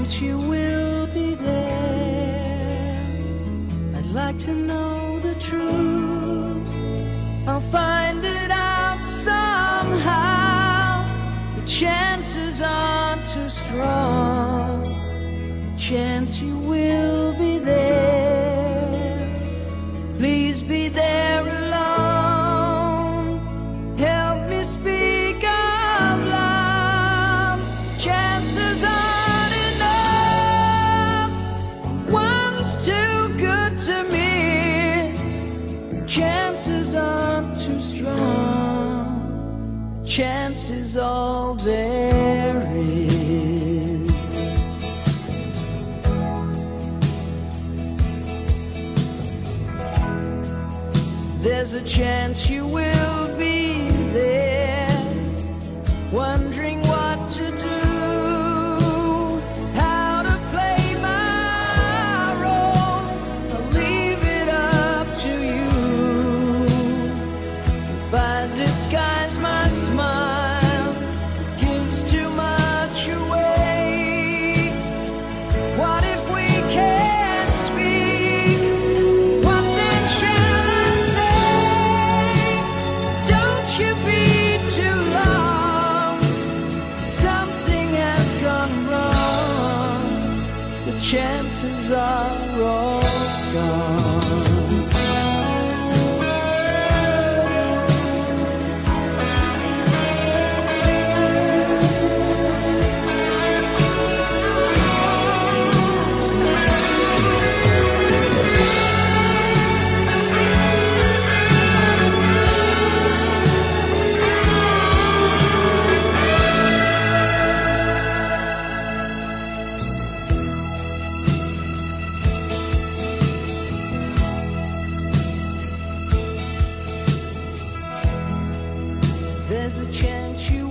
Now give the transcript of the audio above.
Chance you will be there. I'd like to know the truth. I'll find it out somehow. The chances aren't too strong. The chance you will be there. Please be there. chance is all there is. There's a chance you will be. chances are all gone. there's a chance you